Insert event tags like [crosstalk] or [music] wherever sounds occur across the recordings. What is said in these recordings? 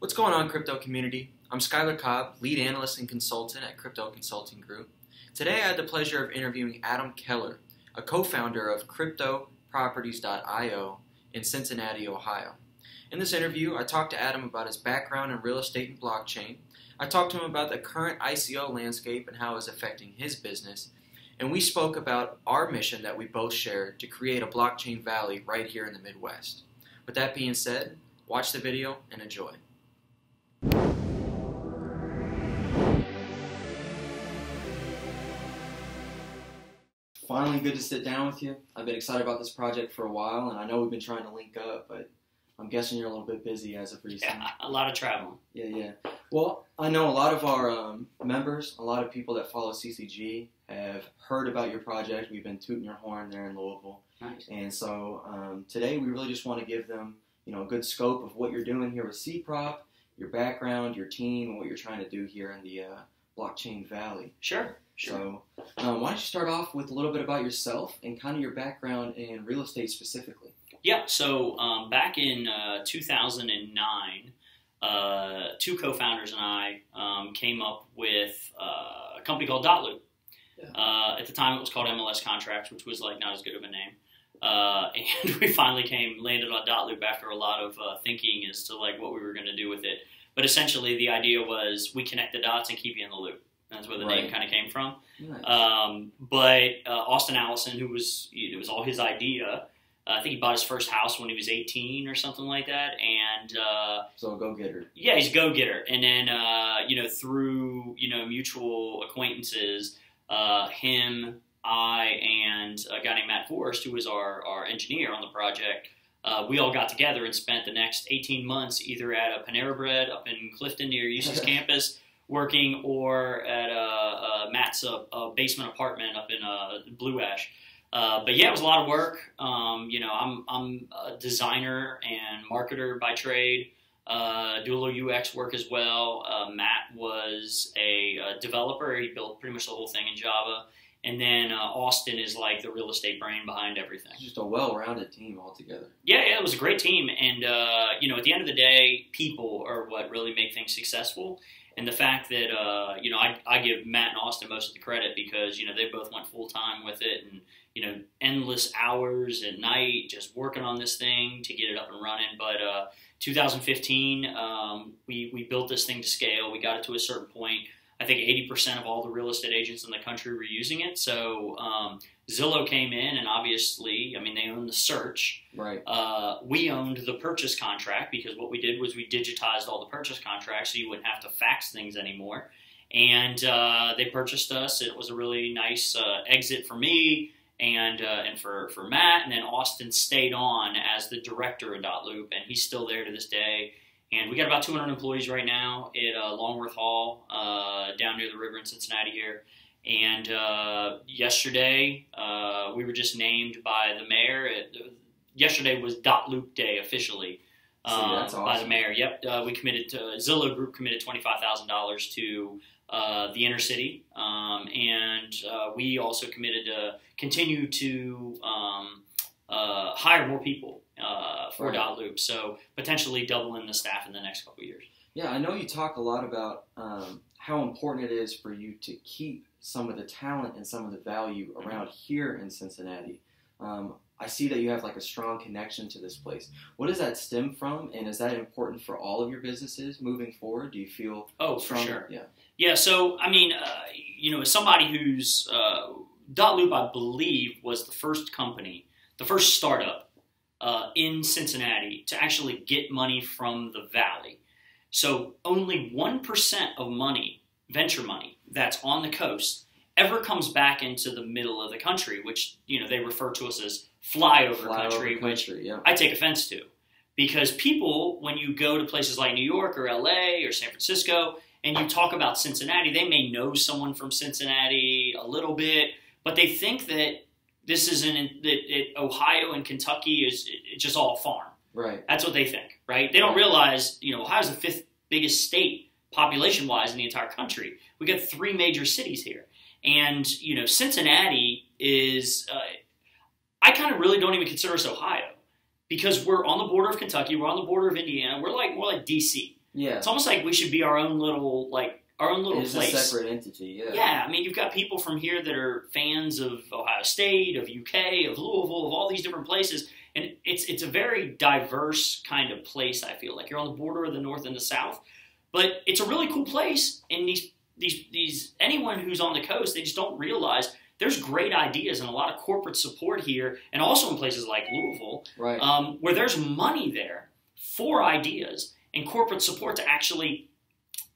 What's going on, crypto community? I'm Skylar Cobb, lead analyst and consultant at Crypto Consulting Group. Today I had the pleasure of interviewing Adam Koehler, a co founder of CryptoProperties.io in Cincinnati, Ohio. In this interview, I talked to Adam about his background in real estate and blockchain. I talked to him about the current ICO landscape and how it's affecting his business. And we spoke about our mission that we both share to create a blockchain valley right here in the Midwest. With that being said, watch the video and enjoy. Finally, good to sit down with you. I've been excited about this project for a while, and I know we've been trying to link up, but I'm guessing you're a little bit busy as of recent. Yeah, a lot of traveling. Yeah, yeah. Well, I know a lot of our um, members, a lot of people that follow CCG have heard about your project. We've been tooting your horn there in Louisville. Nice. And so um, today we really just want to give them, you know, a good scope of what you're doing here with CProp, your background, your team, and what you're trying to do here in the uh, blockchain valley. Sure. Sure. So um, why don't you start off with a little bit about yourself and kind of your background in real estate specifically? Yeah. So um, back in uh, 2009, uh, two co-founders and I um, came up with uh, a company called Dotloop. Yeah. Uh, at the time, it was called MLS Contracts, which was like not as good of a name. Uh, [laughs] and we finally came landed on Dotloop after a lot of uh, thinking as to like what we were going to do with it. But essentially, the idea was we connect the dots and keep you in the loop. That's where the Right. name kind of came from. Nice. Um, but uh, Austin Allison, who was it was all his idea. Uh, I think he bought his first house when he was 18 or something like that, and uh, so go getter. yeah, he's a go getter. And then uh, you know through you know mutual acquaintances, uh, him, I, and a guy named Matt Forrest, who was our our engineer on the project. Uh, we all got together and spent the next 18 months either at a Panera Bread up in Clifton near UC's [laughs] campus working or at uh, Matt's basement apartment up in uh, Blue Ash. Uh, but yeah, it was a lot of work. Um, you know, I'm I'm a designer and marketer by trade. Uh, do a little UX work as well. Uh, Matt was a, uh developer. He built pretty much the whole thing in Java. And then uh, Austin is like the real estate brain behind everything. It's just a well-rounded team altogether. Yeah, yeah, it was a great team, and uh, you know, at the end of the day, people are what really make things successful. And the fact that uh, you know, I, I give Matt and Austin most of the credit because you know they both went full time with it, and you know, endless hours at night just working on this thing to get it up and running. But uh, 2015, um, we we built this thing to scale. We got it to a certain point. I think 80% of all the real estate agents in the country were using it. So um, Zillow came in, and obviously, I mean, they own the search. Right. Uh, we owned the purchase contract because what we did was we digitized all the purchase contracts so you wouldn't have to fax things anymore. And uh, they purchased us. It was a really nice uh, exit for me and uh, and for, for Matt. And then Austin stayed on as the director of Dot Loop, and he's still there to this day. And we got about 200 employees right now at uh, Longworth Hall uh, down near the river in Cincinnati here. And uh, yesterday, uh, we were just named by the mayor. It, yesterday was Dot Loop Day officially See, um, that's by the mayor. Yep, uh, we committed to Zillow Group committed twenty five thousand dollars to uh, the inner city, um, and uh, we also committed to continue to um, uh, hire more people uh, for Right. Dot Loop. So potentially doubling the staff in the next couple of years. Yeah, I know you talk a lot about um, how important it is for you to keep some of the talent and some of the value around here in Cincinnati. Um, I see that you have like a strong connection to this place. What does that stem from, and is that important for all of your businesses moving forward? Do you feel Oh, for sure. Yeah. Yeah, so I mean, uh, you know, as somebody who's uh, Dotloop, I believe, was the first company, the first startup uh, in Cincinnati to actually get money from the valley. So only one percent of money, venture money, that's on the coast ever comes back into the middle of the country, which you know they refer to us as flyover, Flyover country, which country, yeah. I take offense to. Because people, when you go to places like New York or LA or San Francisco and you talk about Cincinnati, they may know someone from Cincinnati a little bit, but they think that this isn't that it, Ohio and Kentucky is it, just all farm. Right. That's what they think, right? They don't realize, you know, Ohio's the fifth biggest state population wise in the entire country. We got three major cities here. And, you know, Cincinnati is, uh, I kind of really don't even consider us Ohio because we're on the border of Kentucky, we're on the border of Indiana, we're like more like DC. Yeah. It's almost like we should be our own little like our own little it's place. a separate entity. Yeah. Yeah, I mean, you've got people from here that are fans of Ohio State, of UK, of Louisville, of all these different places, and it's it's a very diverse kind of place. I feel like you're on the border of the North and the South, but it's a really cool place. And these these these anyone who's on the coast, they just don't realize there's great ideas and a lot of corporate support here, and also in places like Louisville, Right. um, where there's money there for ideas and corporate support to actually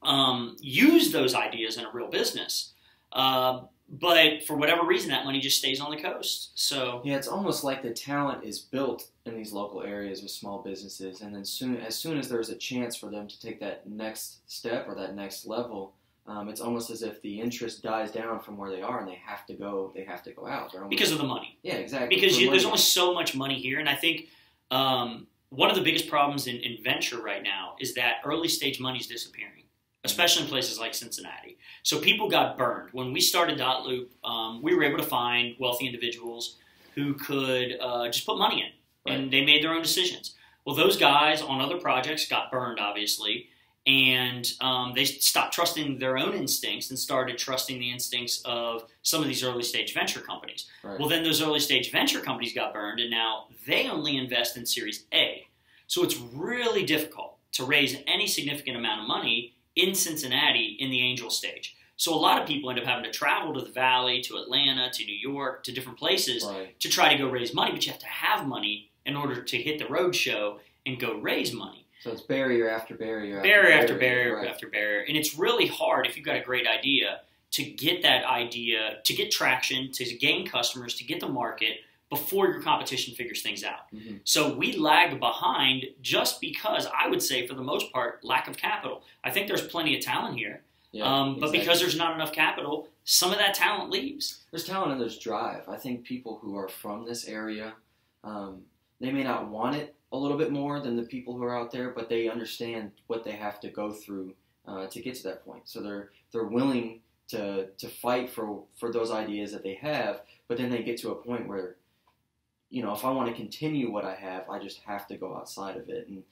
um, use those ideas in a real business. Uh, but for whatever reason, that money just stays on the coast. So Yeah, it's almost like the talent is built in these local areas with small businesses, and then soon, as soon as there's a chance for them to take that next step or that next level, um, it's almost as if the interest dies down from where they are, and they have to go. They have to go out. Almost, because of the money, yeah, exactly. because you, there's only so much money here, and I think um, one of the biggest problems in, in venture right now is that early stage money is disappearing, especially in places like Cincinnati. So people got burned when we started Dot Loop. Um, we were able to find wealthy individuals who could uh, just put money in, and they made their own decisions. Well, those guys on other projects got burned, obviously, and um, they stopped trusting their own instincts and started trusting the instincts of some of these early stage venture companies. Right. Well, then those early stage venture companies got burned, and now they only invest in Series A. So it's really difficult to raise any significant amount of money in Cincinnati in the angel stage. So a lot of people end up having to travel to the Valley, to Atlanta, to New York, to different places right. to try to go raise money, but you have to have money in order to hit the road show and go raise money. So it's barrier after barrier. Barrier after barrier right. after barrier. And it's really hard if you've got a great idea to get that idea, to get traction, to gain customers, to get the market before your competition figures things out. Mhm. So we lag behind just because I would say, for the most part, lack of capital. I think there's plenty of talent here, Yeah, um, but exactly. because there's not enough capital, some of that talent leaves. there's talent and there's drive. I think people who are from this area, um, they may not want it a little bit more than the people who are out there, but they understand what they have to go through uh, to get to that point. So they're they're willing to to fight for for those ideas that they have, but then they get to a point where, you know, if I want to continue what I have, I just have to go outside of it and.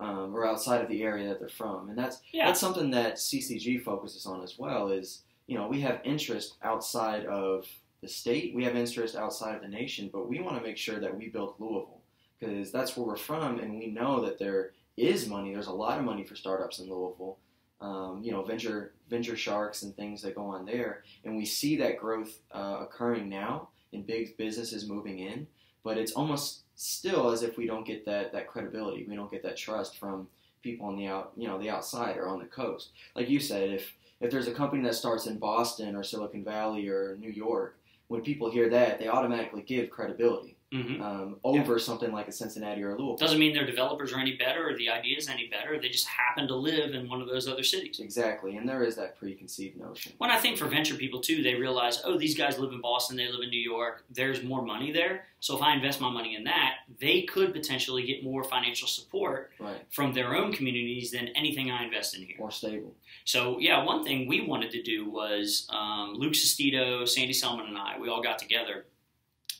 Um, or outside of the area that they're from, and that's Yeah. that's something that CCG focuses on as well. Is you know we have interest outside of the state, we have interest outside of the nation, but we want to make sure that we build Louisville because that's where we're from, and we know that there is money. There's a lot of money for startups in Louisville. Um, you know, venture venture sharks and things that go on there, and we see that growth uh, occurring now in big businesses moving in. But it's almost still as if we don't get that that credibility, we don't get that trust from people on the out, you know, the outside or on the coast. Like you said, if if there's a company that starts in Boston or Silicon Valley or New York, when people hear that, they automatically give credibility Mm-hmm. um, over something like a Cincinnati or a Louisville. Doesn't mean their developers are any better or the ideas any better. They just happen to live in one of those other cities. Exactly, and there is that preconceived notion. When I think for venture people too, they realize, oh, these guys live in Boston, they live in New York. There's more money there, so if I invest my money in that, they could potentially get more financial support Right, from their own communities than anything I invest in here. more stable. So yeah, one thing we wanted to do was um, Luke Sestito, Sandy Selman, and I. We all got together,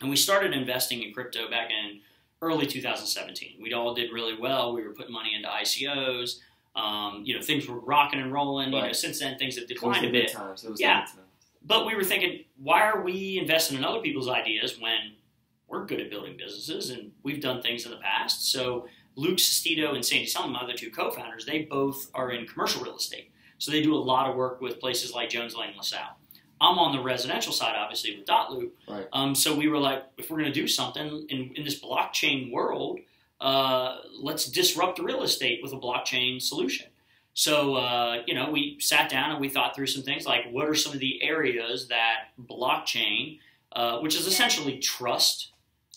and we started investing in crypto back in early 2017. We all did really well. We were putting money into ICOs. Um, you know, things were rocking and rolling. You know, since then things have declined a bit. times. It was Yeah. But we were thinking, why are we investing in other people's ideas when we're good at building businesses and we've done things in the past? So Luke Sestito and Sandy Selman, my other two co-founders, they both are in commercial real estate. So they do a lot of work with places like Jones Lang LaSalle. I'm on the residential side, obviously, with Dot Loop. Right. Um, so we were like, if we're going to do something in, in this blockchain world, uh, let's disrupt real estate with a blockchain solution. So, uh, you know, we sat down and we thought through some things like what are some of the areas that blockchain, uh, which is essentially trust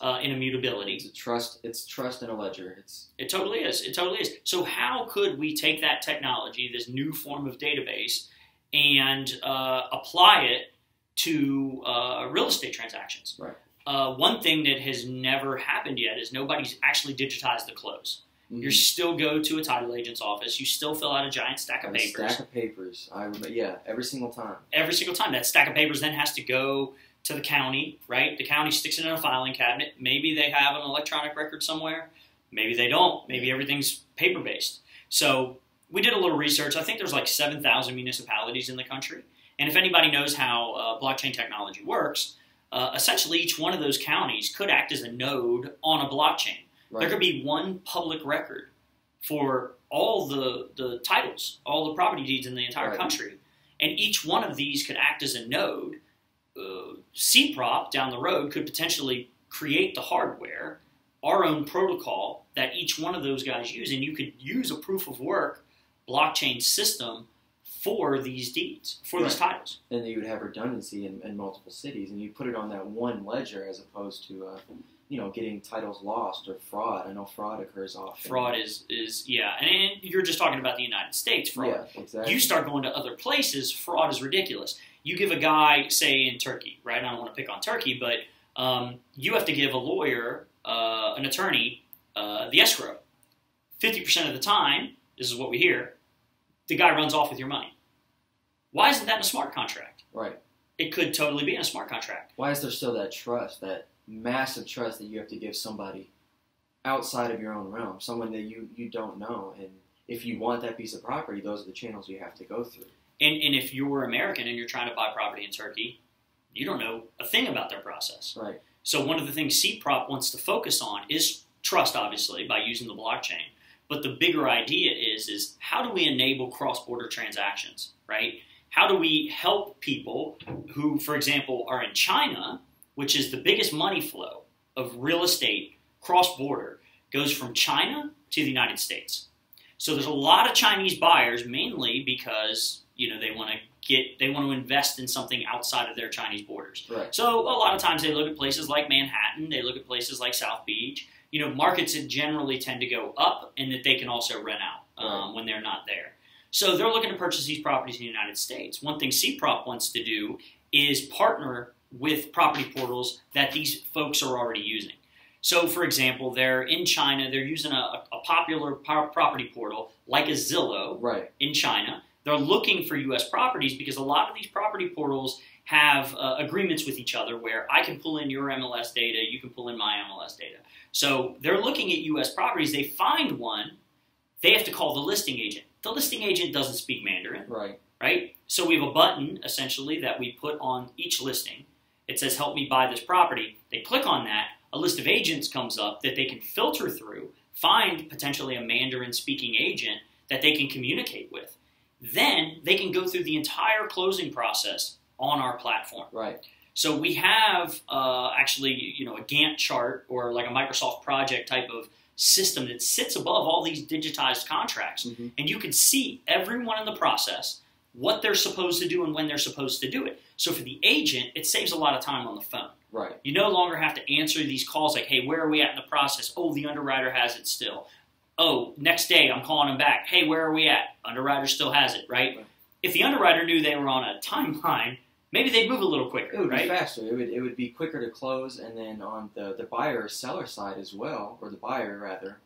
uh, and immutability, It's a trust. It's trust in a ledger. It's it totally is. It totally is. So, how could we take that technology, this new form of database, and uh, apply it to uh, real estate transactions? Right. Uh, one thing that has never happened yet is nobody's actually digitized the close. You still go to a title agent's office. You still fill out a giant stack of a papers stack of papers. I remember. Yeah, every single time. every single time. That stack of papers then has to go to the county, right? The county sticks it in a filing cabinet. Maybe they have an electronic record somewhere. Maybe they don't. Maybe everything's paper based. So we did a little research. I think there's like 7,000 municipalities in the country. And if anybody knows how uh, blockchain technology works, uh, essentially each one of those counties could act as a node on a blockchain. Right. There could be one public record for all the, the titles, all the property deeds in the entire Right. country. And each one of these could act as a node. Uh, CPROP down the road could potentially create the hardware, our own protocol that each one of those guys use, and you could use a proof of work blockchain system for these deeds, for these titles. and then you would have redundancy in, in multiple cities, and you put it on that one ledger as opposed to, uh, you know, getting titles lost or fraud. I know fraud occurs often. Fraud is is yeah, and you're just talking about the United States fraud. Yeah, exactly. You start going to other places, fraud is ridiculous. You give a guy, say in Turkey, right? I don't want to pick on Turkey, but um, you have to give a lawyer, uh, an attorney, uh, the escrow. Fifty percent of the time, this is what we hear, the guy runs off with your money. Why isn't that in a smart contract? right. It could totally be in a smart contract. Why is there still that trust, that massive trust that you have to give somebody outside of your own realm, someone that you, you don't know? And if you want that piece of property, those are the channels you have to go through. And, and if you're American and you're trying to buy property in Turkey, you don't know a thing about their process. Right. So one of the things CPROP wants to focus on is trust, obviously, by using the blockchain. But the bigger idea is is how do we enable cross-border transactions, right? How do we help people who, for example, are in China, which is the biggest money flow of real estate cross-border, goes from China to the United States. So there's a lot of Chinese buyers, mainly because you know they want to get they want to invest in something outside of their Chinese borders. Right. So a lot of times they look at places like Manhattan, they look at places like South Beach. You know, markets that generally tend to go up, and that they can also rent out um, when they're not there. So they're looking to purchase these properties in the United States. One thing CPROP wants to do is partner with property portals that these folks are already using. So, for example, they're in China, they're using a, a popular property portal like a Zillow, Right. in China. They're looking for U.S. properties because a lot of these property portals have uh, agreements with each other where I can pull in your MLS data, you can pull in my MLS data. So they're looking at U.S. properties. They find one, they have to call the listing agent. The listing agent doesn't speak Mandarin Right. right? So we have a button essentially that we put on each listing. It says, Help me buy this property. They click on that, a list of agents comes up that they can filter through, find potentially a Mandarin speaking agent that they can communicate with. Then they can go through the entire closing process on our platform. Right. So we have uh, actually, you know, a Gantt chart or like a Microsoft project type of system that sits above all these digitized contracts, Mhm. and you can see everyone in the process, what they're supposed to do, and when they're supposed to do it. So for the agent, it saves a lot of time on the phone. Right. You no longer have to answer these calls like, "Hey, where are we at in the process?" "Oh, the underwriter has it still." "Oh, next day I'm calling them back. Hey, where are we at?" "Underwriter still has it." Right? Right. If the underwriter knew they were on a [laughs] timeline, maybe they'd move a little quicker. It would right? be faster. It would it would be quicker to close, and then on the the buyer or seller side as well, or the buyer rather,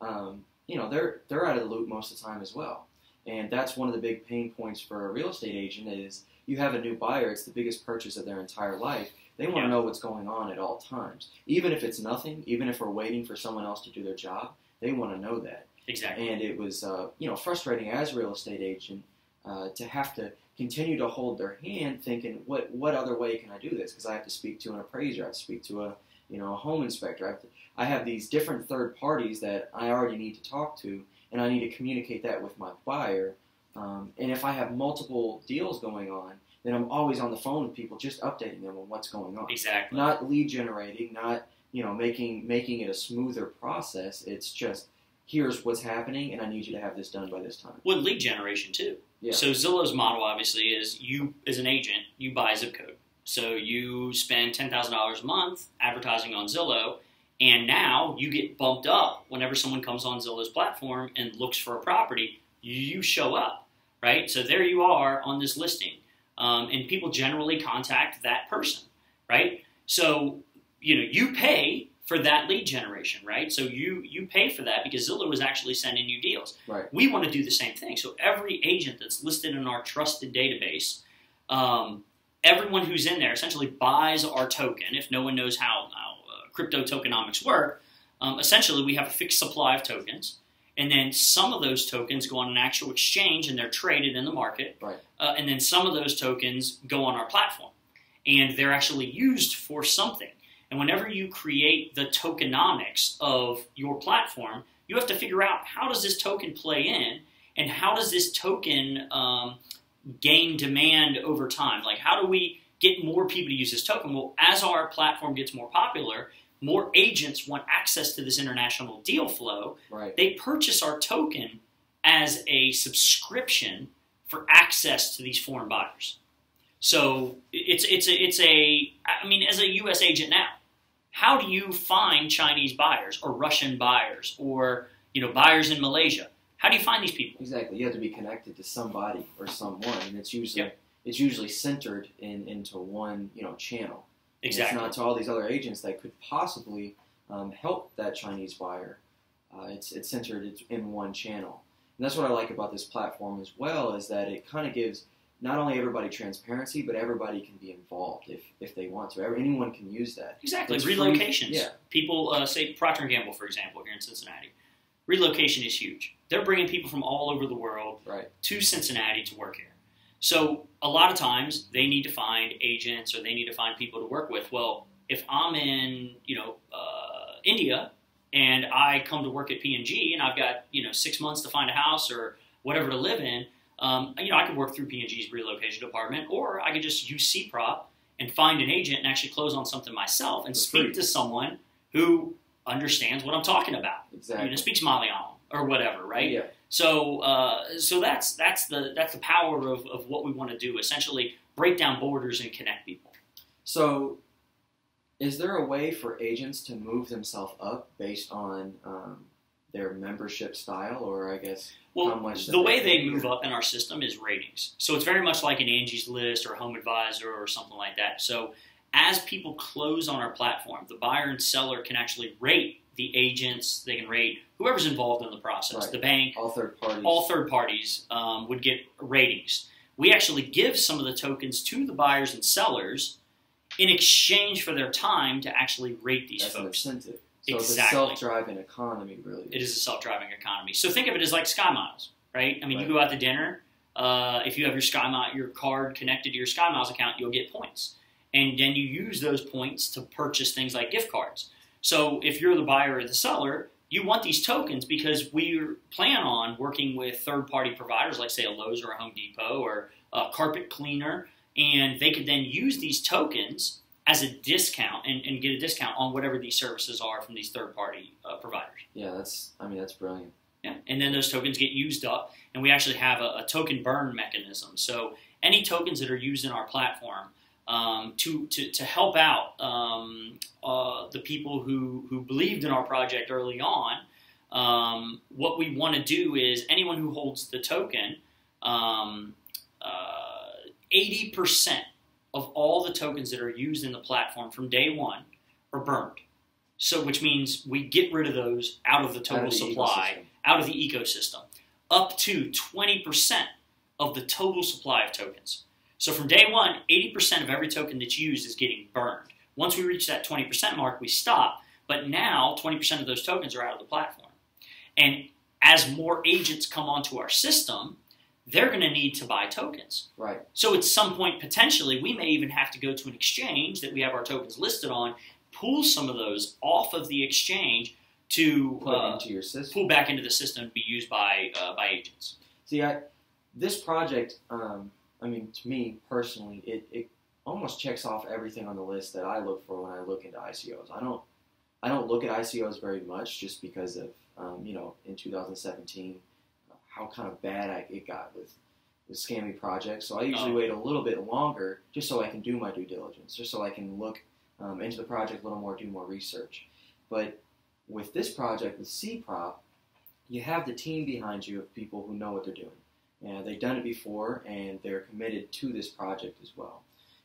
um, you know they're they're out of the loop most of the time as well, and that's one of the big pain points for a real estate agent is you have a new buyer. It's the biggest purchase of their entire life. They want to know what's going on at all times, even if it's nothing, even if we're waiting for someone else to do their job. They want to know that Exactly. and it was uh, you know frustrating as a real estate agent uh, to have to continue to hold their hand, thinking what what other way can I do this? Because I have to speak to an appraiser, I have to speak to a you know a home inspector. I have, to, I have these different third parties that I already need to talk to, and I need to communicate that with my buyer. Um, and if I have multiple deals going on, then I'm always on the phone with people, just updating them on what's going on Exactly. not lead generating, not you know making making it a smoother process. It's just here's what's happening, and I need you to have this done by this time. With lead generation too. Yeah. So Zillow's model obviously is you as an agent, you buy zip code. So you spend ten thousand dollars a month advertising on Zillow, and now you get bumped up whenever someone comes on Zillow's platform and looks for a property. You show up, right? So there you are on this listing, um, and people generally contact that person, right? So you know you pay for that lead generation, right? So you you pay for that because Zillow was actually sending you deals. Right. We want to do the same thing. So every agent that's listed in our trusted database, um, everyone who's in there essentially buys our token. If no one knows how, how uh, crypto tokenomics work, um, essentially we have a fixed supply of tokens, and then some of those tokens go on an actual exchange and they're traded in the market. Right. Uh, and then some of those tokens go on our platform, and they're actually used for something. And whenever you create the tokenomics of your platform, you have to figure out how does this token play in, and how does this token um, gain demand over time? Like, how do we get more people to use this token? Well, as our platform gets more popular, more agents want access to this international deal flow. Right. They purchase our token as a subscription for access to these foreign buyers. So it's it's a it's a I mean as a U.S. agent now, how do you find Chinese buyers or Russian buyers or you know buyers in Malaysia? How do you find these people? Exactly. You have to be connected to somebody or someone, and it's usually Yep. it's usually centered in into one you know channel. And Exactly. It's not to all these other agents that could possibly um, help that Chinese buyer. Uh, it's it's centered it's in one channel, and that's what I like about this platform as well is that it kind of gives not only everybody transparency, but everybody can be involved if if they want to. Anyone can use that. Exactly. It's free- Relocations. yeah. People uh, say Procter Gamble, for example, here in Cincinnati. Relocation is huge. They're bringing people from all over the world Right. to Cincinnati to work here. So a lot of times they need to find agents or they need to find people to work with. Well, if I'm in, you know, uh, India and I come to work at P&G and I've got, you know, six months to find a house or whatever to live in, um, you know, I could work through P&G's relocation department or I could just use CPROP and find an agent and actually close on something myself and For speak free. to someone who understands what I'm talking about. Exactly. You know, speaks Malayalam or whatever, right? Yeah. So, uh, so that's that's the that's the power of, of what we want to do. Essentially, break down borders and connect people. So, is there a way for agents to move themselves up based on um, their membership style, or I guess how Well, much the way they move up in our system is ratings. So it's very much like an Angie's List or Home Advisor or something like that. So as people close on our platform, the buyer and seller can actually rate the agents. They can rate whoever's involved in the process. Right. The bank, all third parties? all third parties um, would get ratings. We actually give some of the tokens to the buyers and sellers in exchange for their time to actually rate these That's an incentive. So Exactly. it's a self-driving economy, really. It is a self-driving economy. So think of it as like Sky Miles, right? I mean, Right. you go out to dinner. Uh, if you have your Sky Mile, your card connected to your Sky Miles account, you'll get points, and then you use those points to purchase things like gift cards. So if you're the buyer or the seller, you want these tokens because we plan on working with third-party providers, like say a Lowe's or a Home Depot or a carpet cleaner, and they could then use these tokens as a discount and, and get a discount on whatever these services are from these third-party uh, providers. Yeah, that's. I mean, that's brilliant. Yeah, and then those tokens get used up, and we actually have a, a token burn mechanism. So any tokens that are used in our platform um, to, to to help out um, uh, the people who who believed in our project early on, um, what we want to do is anyone who holds the token, um, uh, eighty percent of all the tokens that are used in the platform from day one are burned. So, which means we get rid of those out of the Out total of the supply ecosystem. out of the ecosystem, up to 20% of the total supply of tokens. So from day one, 80% of every token that's used is getting burned. Once we reach that 20% mark, we stop. But now 20% of those tokens are out of the platform. And as more agents come onto our system, they're going to need to buy tokens. Right. So at some point, potentially, we may even have to go to an exchange that we have our tokens listed on, pull some of those off of the exchange to Put uh, into your system. pull back into the system to be used by uh, by agents. See, I, this project, um, I mean, to me personally, it, it almost checks off everything on the list that I look for when I look into ICOs. I don't, I don't look at ICOs very much just because of, um, you know, in 2017, how kind of bad I, it got with the scammy projects. So I usually Oh. wait a little bit longer just so I can do my due diligence, just so I can look um, into the project a little more, do more research. But with this project, with CPROP, you have the team behind you of people who know what they're doing. And they've done it before, and they're committed to this project as well.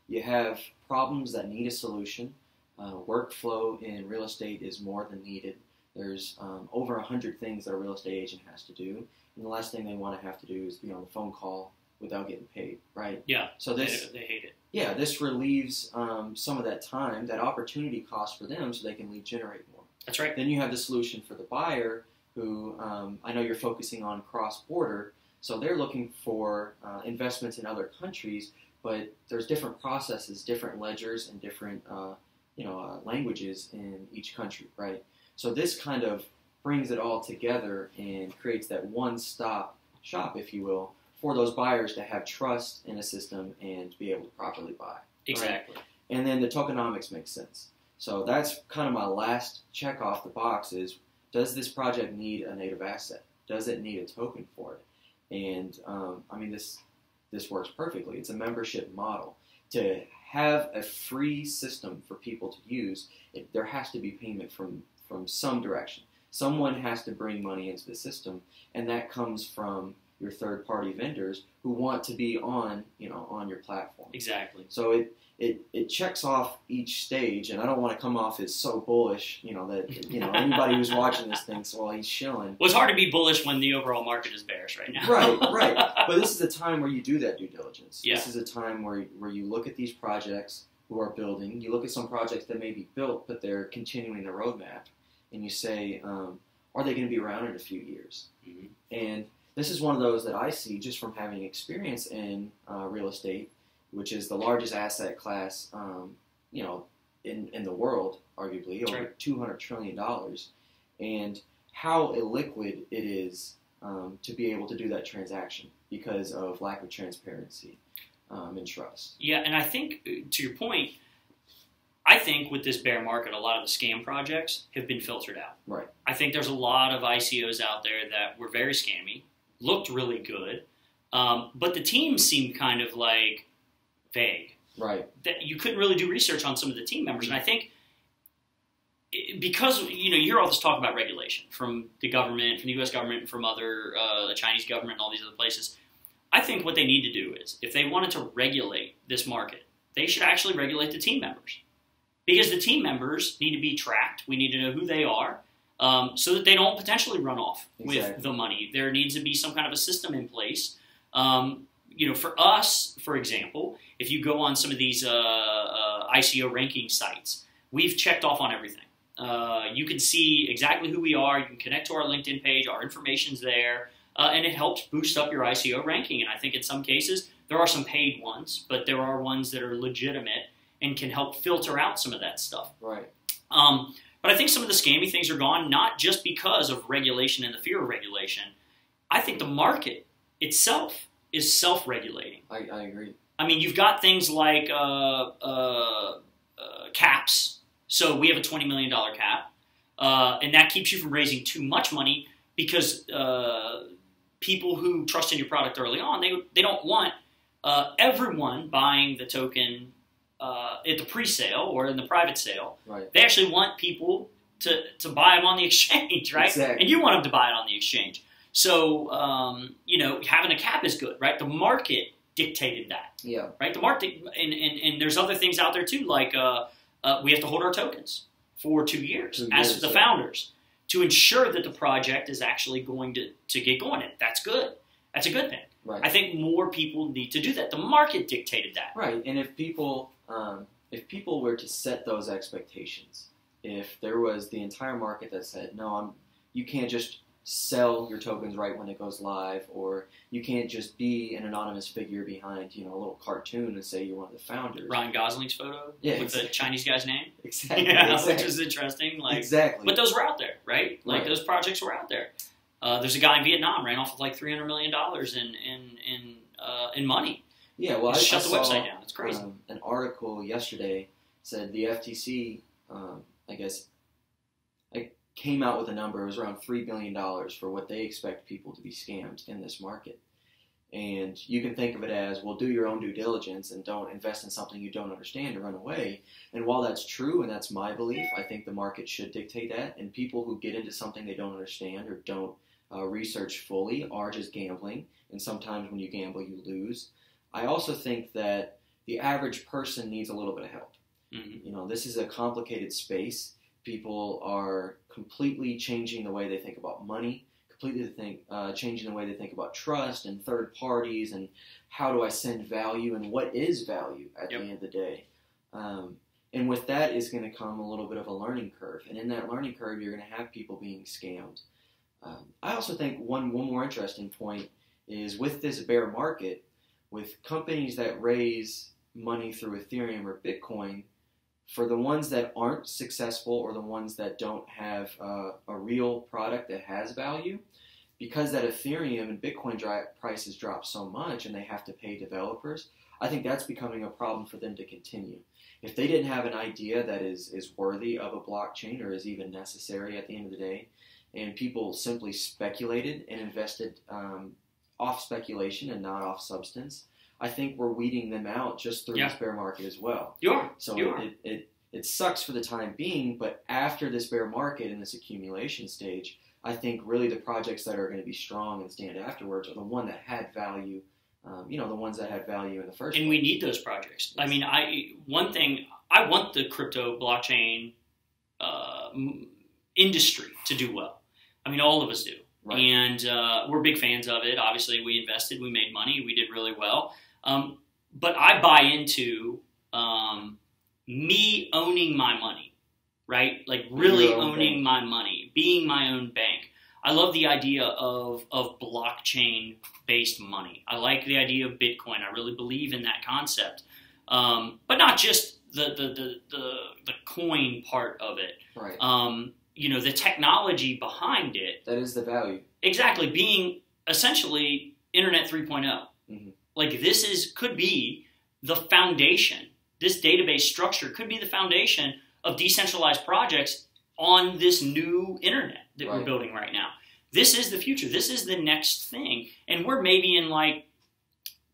You have problems that need a solution. Uh, workflow in real estate is more than needed. There's um, over 100 things that a real estate agent has to do. And the last thing they want to have to do is be on the phone call without getting paid, right? Yeah. So this, they, they hate it. yeah, this relieves um, some of that time, that opportunity cost for them, so they can lead generate more. That's right. Then you have the solution for the buyer who um, I know you're focusing on cross border, so they're looking for uh, investments in other countries, but there's different processes, different ledgers, and different uh, you know uh, languages in each country, right? So this kind of brings it all together and creates that one-stop shop, if you will, for those buyers to have trust in a system and be able to properly buy. Exactly. And then the tokenomics makes sense. So that's kind of my last check off the box is does this project need a native asset? Does it need a token for it? And um, I mean this this works perfectly. It's a membership model. To have a free system for people to use, it, there has to be payment from from some direction. Someone has to bring money into the system, and that comes from your third party vendors who want to be on you know on your platform. Exactly. So it it, it checks off each stage, and I don't want to come off as so bullish, you know, that you know anybody who's watching this thinks, well, he's shilling. Well, it's hard to be bullish when the overall market is bearish right now. right, [laughs] right. But this is a time where you do that due diligence. Yeah. This is a time where where you look at these projects who are building. You look at some projects that may be built, but they're continuing the roadmap, and you say, um, are they going to be around in a few years? Mhm. And this is one of those that I see just from having experience in uh, real estate, which is the largest asset class, um, you know, in, in the world, arguably over Right. two hundred trillion dollars, and how illiquid it is um, to be able to do that transaction because of lack of transparency um, and trust. Yeah, and I think uh, to your point, I think with this bear market, a lot of the scam projects have been filtered out. Right. I think there's a lot of ICOs out there that were very scammy, looked really good, um, but the teams seemed kind of like vague. Right. That you couldn't really do research on some of the team members, and I think because you know you hear all this talk about regulation from the government, from the U.S. government, from other uh, the Chinese government, and all these other places. I think what they need to do is, if they wanted to regulate this market, they should actually regulate the team members, because the team members need to be tracked. We need to know who they are, um, so that they don't potentially run off with the money. There needs to be some kind of a system in place. Um, you know, for us, for example, if you go on some of these uh, uh, ICO ranking sites, we've checked off on everything. Uh, you can see exactly who we are. You can connect to our LinkedIn page. Our information's there, uh, and it helps boost up your ICO ranking. And I think in some cases there are some paid ones, but there are ones that are legitimate and can help filter out some of that stuff. Right. Um, but I think some of the scammy things are gone, not just because of regulation and the fear of regulation. I think the market itself is self-regulating. I, I agree. I mean, you've got things like uh, uh, uh, caps. So we have a $20 million cap, uh, and that keeps you from raising too much money because uh, people who trust in your product early on, they, they don't want uh, everyone buying the token uh, at the pre-sale or in the private sale. Right. They actually want people to, to buy them on the [laughs] exchange, right? Exactly. And you want them to buy it on the exchange. So, um, you know, having a cap is good, right? The market dictated that Yeah. right? The market, and, and, and there's other things out there too, like uh, uh, we have to hold our tokens for two years Two as years, the yeah. founders to ensure that the project is actually going to, to get going. That's good. That's a good thing. Right. I think more people need to do that. The market dictated that. Right, and if people um, if people were to set those expectations, if there was the entire market that said, no, I'm, you can't just sell your tokens right when it goes live, or you can't just be an anonymous figure behind you know a little cartoon and say you're one of the founders. Ryan Gosling's photo Yeah, with the. Chinese guy's name, [laughs] Exactly. yeah, exactly. which is interesting. Like, exactly. but those were out there, right? Like Right. those projects were out there. Uh, there's a guy in Vietnam ran off with like 300 million dollars in in in uh, in money. Yeah, well, I, shut I the saw, website down. It's crazy. Um, an article yesterday said the FTC, um, I guess, I came out with a number. It was around three billion dollars for what they expect people to be scammed in this market. And you can think of it as, well, do your own due diligence and don't invest in something you don't understand or run away. And while that's true, and that's my belief, I think the market should dictate that. And people who get into something they don't understand or don't uh, research fully are just gambling. And sometimes when you gamble, you lose. I also think that the average person needs a little bit of help. Mhm. You know, this is a complicated space. People are completely changing the way they think about money, completely think, uh, changing the way they think about trust and third parties and how do I send value and what is value at Yep. the end of the day. Um, and with that is going to come a little bit of a learning curve. And in that learning curve, you're going to have people being scammed. Um, I also think one one more interesting point is with this bear market, with companies that raise money through Ethereum or Bitcoin, for the ones that aren't successful or the ones that don't have uh, a real product that has value, because that Ethereum and Bitcoin dry, prices drop so much and they have to pay developers, I think that's becoming a problem for them to continue. If they didn't have an idea that is, is worthy of a blockchain or is even necessary at the end of the day, and people simply speculated and invested um, off speculation and not off substance, I think we're weeding them out just through Yeah. this bear market as well. You are. So You it, are. it, it, it sucks for the time being, but after this bear market and this accumulation stage, I think really the projects that are going to be strong and stand afterwards are the one that had value. Um, you know, the ones that had value in the first. and place. we need those projects. I mean, I one thing I want the crypto blockchain uh, industry to do well. I mean, all of us do, Right. and uh, we're big fans of it. Obviously, we invested, we made money, we did really well. Um, but I buy into um, me owning my money, right? Like really owning bank. my money, being my own bank. I love the idea of of blockchain based money. I like the idea of Bitcoin. I really believe in that concept, um, but not just the the, the the the coin part of it. right. Um, you know, the technology behind it that is the value. exactly being essentially internet 3.0 Mhm. like this is could be the foundation this database structure could be the foundation of decentralized projects on this new internet that we're building right now this is the future this is the next thing and we're maybe in like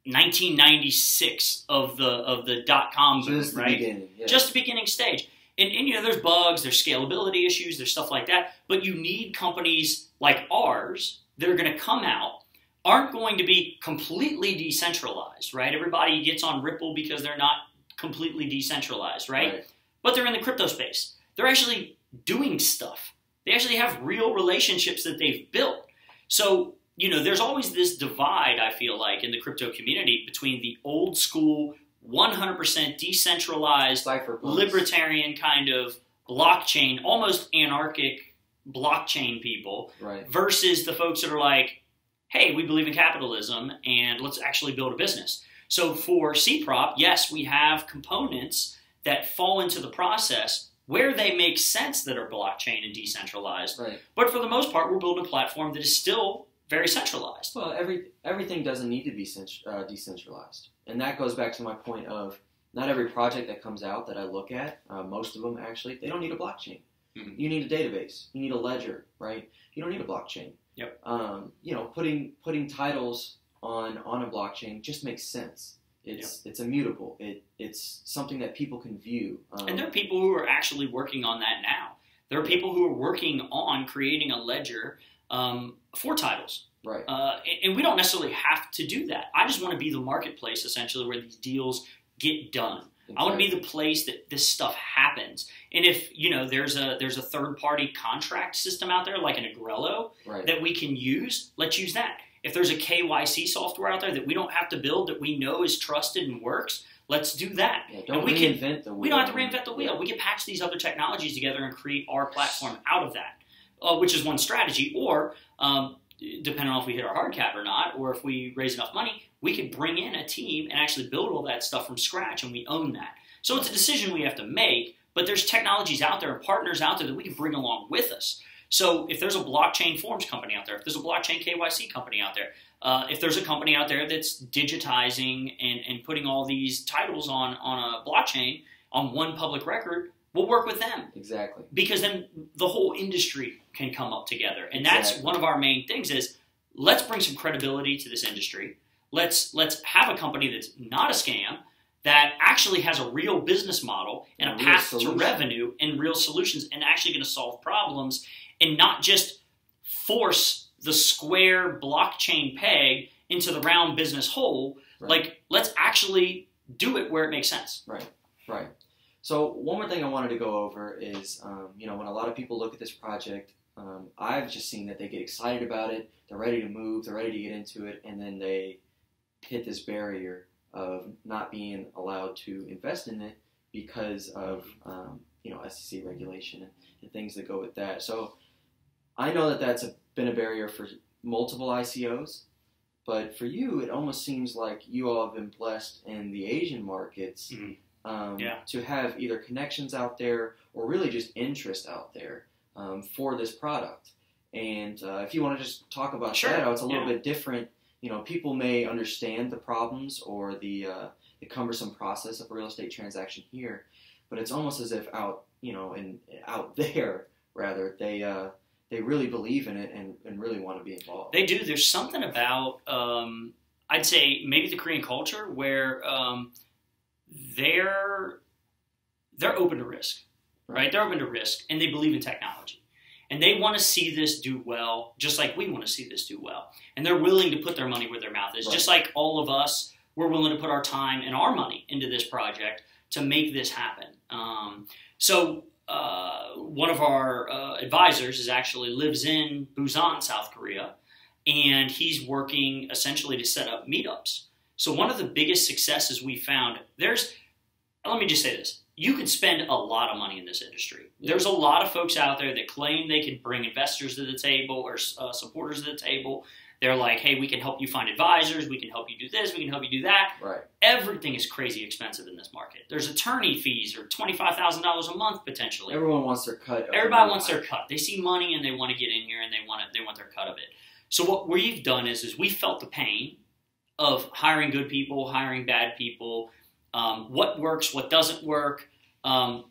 1996 of the of the dot com boom Just right. Yeah. just the beginning stage. And, and you know, there's bugs, there's scalability issues, there's stuff like that. But you need companies like ours that are going to come out, aren't going to be completely decentralized, right? Everybody gets on Ripple because they're not completely decentralized, right? But they're in the crypto space. They're actually doing stuff. They actually have real relationships that they've built. So, you know, there's always this divide, I feel like, in the crypto community between the old school, 100% decentralized, libertarian kind of blockchain, almost anarchic blockchain people Right. versus the folks that are like, hey, we believe in capitalism and let's actually build a business. So for CPROP, yes, we have components that fall into the process where they make sense that are blockchain and decentralized. Right. But for the most part, we're building a platform that is still very centralized. Well, every everything doesn't need to be uh, decentralized, and that goes back to my point of not every project that comes out that I look at, uh, most of them actually, they don't need a blockchain. Mhm. You need a database. You need a ledger, right? You don't need a blockchain. Yep. Um, you know, putting putting titles on on a blockchain just makes sense. It's it's immutable. It it's something that people can view. Um, And there are people who are actually working on that now. There are people who are working on creating a ledger um, for titles. Right. Uh, and- and we don't necessarily have to do that. I just want to be the marketplace, essentially, where these deals get done. I want to be the place that this stuff happens. And if you know there's a there's a third party contract system out there like an Agrello right. that we can use, let's use that. If there's a KYC software out there that we don't have to build that we know is trusted and works, let's do that. yeah, don't and we can- reinvent the wheel. We don't have to reinvent the wheel. We can patch these other technologies together and create our platform out of that, uh, which is one strategy. Or, um, depending on if we hit our hard cap or not, or if we raise enough money, we could bring in a team and actually build all that stuff from scratch, and we own that. So it's a decision we have to make. But there's technologies out there and partners out there that we can bring along with us. So if there's a blockchain forms company out there, if there's a blockchain KYC company out there, uh, if there's a company out there that's digitizing and, and putting all these titles on, on a blockchain on one public record, we'll work with them Exactly. because then the whole industry can come up together. And that's Exactly. one of our main things is let's bring some credibility to this industry. Let's let's have a company that's not a scam that actually has a real business model and a, And a real path to revenue and real solutions and actually going to solve problems and not just force the square blockchain peg into the round business hole. Right. Like let's actually do it where it makes sense. Right. Right. So one more thing I wanted to go over is, um, you know, when a lot of people look at this project, um, I've just seen that they get excited about it, they're ready to move, they're ready to get into it, and then they hit this barrier of not being allowed to invest in it because of, um, you know, SEC regulation and, and things that go with that. So I know that that's a been a barrier for multiple ICOs, but for you, it almost seems like you all have been blessed in the Asian markets Mhm. um, Yeah. to have either connections out there or really just interest out there um, for this product. And uh, if you want to just talk about Sure, that, how it's a little yeah. bit different. You know, people may understand the problems or the uh, the cumbersome process of a real estate transaction here, but it's almost as if out, you know, and out [laughs] there rather, they uh, they really believe in it and, and really want to be involved. They do. There's something about, um, I'd say, maybe the Korean culture where um, they're they're open to risk, right? They're open to risk, and they believe in technology, and they want to see this do well, just like we want to see this do well, and they're willing to put their money where their mouth is, Right. just like all of us. We're willing to put our time and our money into this project to make this happen. Um, so uh, one of our uh, advisors is actually lives in Busan, South Korea, and he's working essentially to set up meetups. So one of the biggest successes we found there's let me just say this. You could spend a lot of money in this industry. There's a lot of folks out there that claim they can bring investors to the table or uh, supporters to the table. They're like, hey, we can help you find advisors. We can help you do this. We can help you do that Right. everything is crazy expensive in this market. There's attorney fees or twenty five thousand dollars a month potentially. Everyone wants their cut. Everybody wants their cut. They see money and they want to get in here and they want it. They want their cut of it. So what we've done is is we felt the pain of hiring good people, hiring bad people, um, what works, what doesn't work. Um,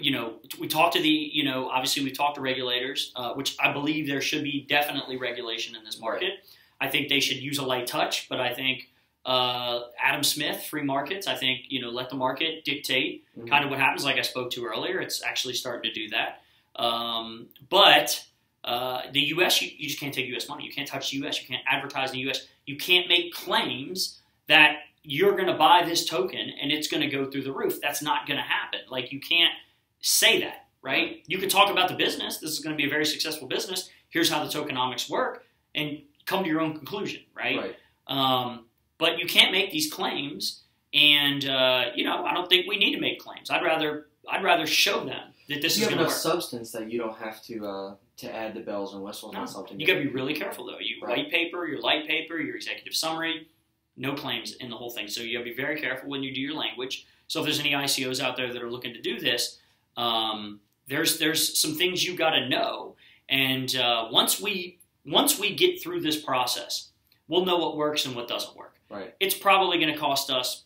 you know, we talked to the, you know, obviously we've talked to regulators, uh, which I believe there should be definitely regulation in this market. I think they should use a light touch, but I think uh, Adam Smith, free markets. I think you know let the market dictate Mhm. kind of what happens. Like I spoke to earlier, it's actually starting to do that. Um, but uh, the U.S. You, you just can't take U.S. money. You can't touch the U.S. You can't advertise in the U.S. You can't make claims that you're going to buy this token and it's going to go through the roof. That's not going to happen. Like you can't say that, right? You can talk about the business. This is going to be a very successful business. Here's how the tokenomics work, and come to your own conclusion, right? Right. Um, but you can't make these claims, and uh, you know I don't think we need to make claims. I'd rather I'd rather show them that this you is going to enough work. substance that you don't have to uh, to add the bells and whistles No, on something. You got to be really careful though. You Right. white paper, your light paper, your executive summary, no claims in the whole thing. So you got to be very careful when you do your language. So if there's any ICOs out there that are looking to do this, um, there's there's some things you got to know. And uh, once we once we get through this process, we'll know what works and what doesn't work. Right. It's probably going to cost us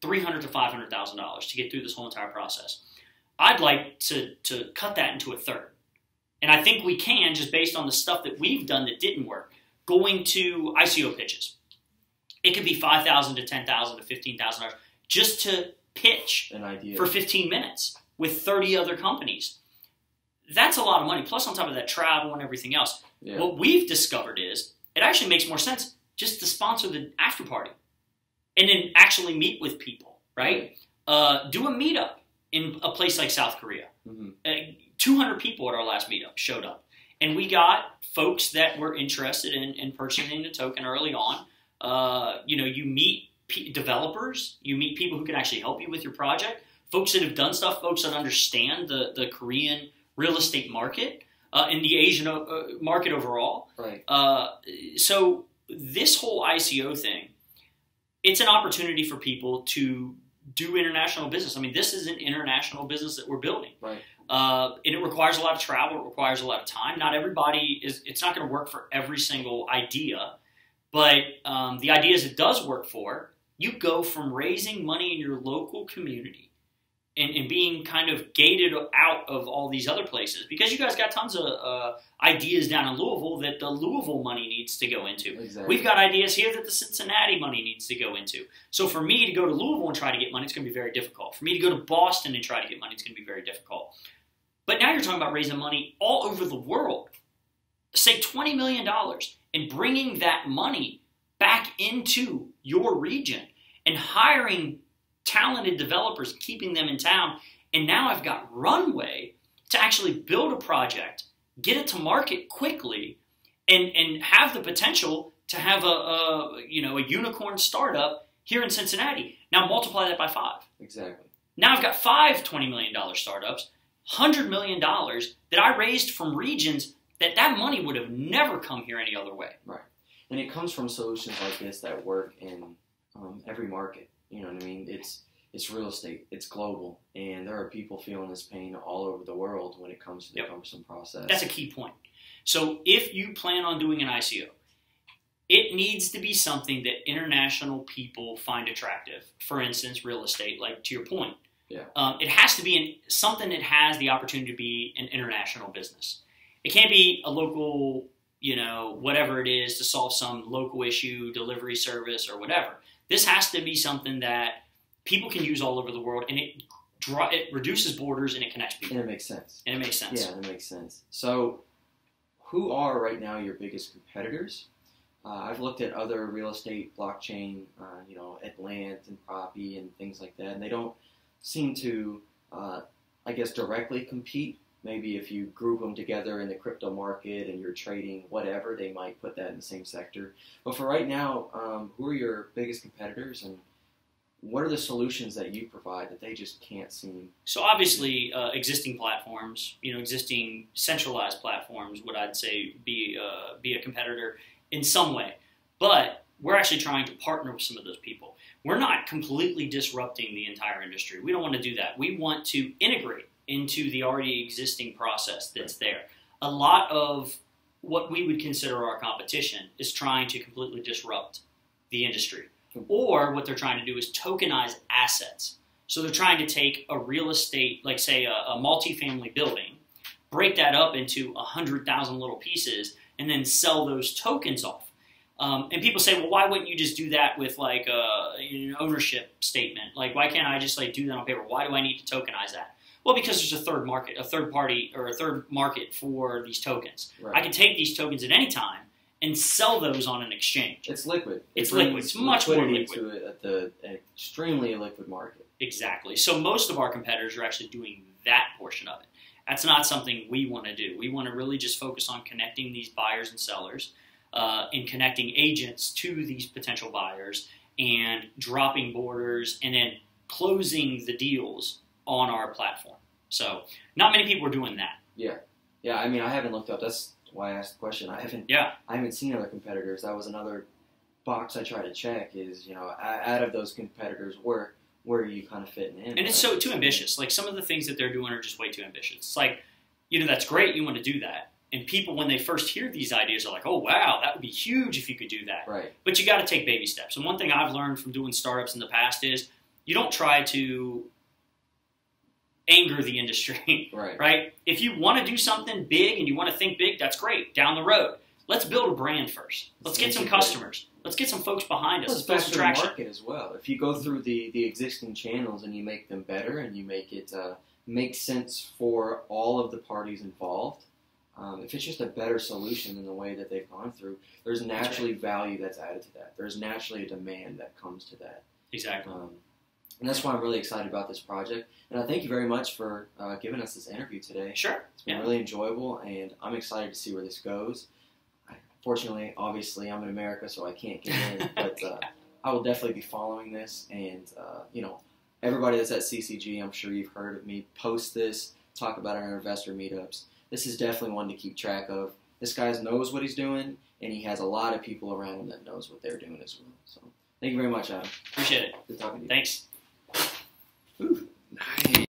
three hundred to five hundred thousand dollars to get through this whole entire process. I'd like to to cut that into a third. And I think we can just based on the stuff that we've done that didn't work. Going to ICO pitches. It could be five thousand to ten thousand to fifteen thousand dollars just to pitch an idea. for fifteen minutes with thirty other companies. That's a lot of money. Plus on top of that travel and everything else. yeah. What we've discovered is it actually makes more sense just to sponsor the after party and then actually meet with people, right? Uh, do a meetup in a place like South Korea. Mhm. Uh, 200 people at our last meetup showed up. And we got folks that were interested in, in purchasing the token early on. Uh, you know, you meet p- developers, you meet people who can actually help you with your project, folks that have done stuff, folks that understand the, the Korean real estate market uh, and the Asian uh, market overall. Right. Uh, so this whole ICO thing, it's an opportunity for people to do international business. I mean, this is an international business that we're building. Right. Uh, and it requires a lot of travel. It requires a lot of time. Not everybody is. It's not going to work for every single idea, but um, the ideas it does work for, you go from raising money in your local community and, and being kind of gated out of all these other places because you guys got tons of uh, ideas down in Louisville that the Louisville money needs to go into. Exactly. We've got ideas here that the Cincinnati money needs to go into. So for me to go to Louisville and try to get money, it's going to be very difficult. For me to go to Boston and try to get money, it's going to be very difficult. But now you're talking about raising money all over the world. Say $20 million and bringing that money back into your region and hiring talented developers, keeping them in town. And now I've got runway to actually build a project, get it to market quickly, and, and have the potential to have a, a you know a unicorn startup here in Cincinnati. Now multiply that by five. Exactly. Now I've got five $20 million startups, $100 million that I raised from regions that that money would have never come here any other way. Right. And it comes from solutions like this that work in um, every market. You know what I mean? It's it's real estate. It's global, and there are people feeling this pain all over the world when it comes to the Yep. cumbersome process. That's a key point. So if you plan on doing an ICO, it needs to be something that international people find attractive. For instance, real estate, like to your point. Yeah. Um, it has to be an, something that has the opportunity to be an international business. It can't be a local, you know, whatever it is to solve some local issue, delivery service, or whatever. This has to be something that people can use all over the world, and it draw, it reduces borders and it connects people, and it makes sense. and it makes sense. Yeah, that makes sense. So, who are right now your biggest competitors? Uh, I've looked at other real estate blockchain, uh, you know, Atlant and Propy and things like that, and they don't seem to, uh, I guess, directly compete. Maybe if you group them together in the crypto market and you're trading whatever, they might put that in the same sector. But for right now, um, who are your biggest competitors, and what are the solutions that you provide that they just can't seem? So obviously, uh, existing platforms, you know, existing centralized platforms, would I'd say be uh, be a competitor in some way. But we're actually trying to partner with some of those people. We're not completely disrupting the entire industry. We don't want to do that. We want to integrate into the already existing process that's there. A lot of what we would consider our competition is trying to completely disrupt the industry. Or what they're trying to do is tokenize assets. So they're trying to take a real estate, like say a, a multifamily building, break that up into a hundred thousand little pieces, and then sell those tokens off. Um, and people say, well, why wouldn't you just do that with like a, an ownership statement? Like, why can't I just like do that on paper? Why do I need to tokenize that? Well, because there's a third market, a third party, or a third market for these tokens. I can take these tokens at any time and sell those on an exchange. It's liquid. It It's liquid. It's much more liquid. to it at the extremely liquid market. Exactly. So most of our competitors are actually doing that portion of it. That's not something we want to do. We want to really just focus on connecting these buyers and sellers uh, and connecting agents to these potential buyers and dropping borders and then closing the deals on our platform. So not many people are doing that. Yeah, yeah. I mean, I haven't looked up. That's why I asked the question. I haven't. Yeah. I haven't seen other competitors. That was another box I try to check. Is you know, out of those competitors, where where are you kind of fitting in? And it's so too ambitious. Like some of the things that they're doing are just way too ambitious. It's like, you know, that's great. You want to do that. And people, when they first hear these ideas, are like, "Oh, wow, that would be huge if you could do that." Right. But you got to take baby steps. And one thing I've learned from doing startups in the past is you don't try to anger the industry, [laughs] Right. right? If you want to do something big and you want to think big, that's great. Down the road, let's build a brand first. Let's get some customers. Let's get some folks behind us. Well, Let's build some market as well. If you go through the, the existing channels and you make them better and you make it uh, make sense for all of the parties involved, um, if it's just a better solution than the way that they've gone through, there's naturally value that's added to that. There's naturally a demand that comes to that. Exactly. Um, and that's why I'm really excited about this project. And I thank you very much for uh, giving us this interview today. Sure. It's been Yeah. really enjoyable, and I'm excited to see where this goes. I, fortunately, obviously, I'm in America, so I can't get in, [laughs] but uh, I will definitely be following this. And uh, you know, everybody that's at CCG, I'm sure you've heard of me post this, talk about our investor meetups. This is definitely one to keep track of. This guy knows what he's doing, and he has a lot of people around him that knows what they're doing as well. So, thank you very much, Adam. Appreciate it. Good talking to you. Thanks. Ooh, nice.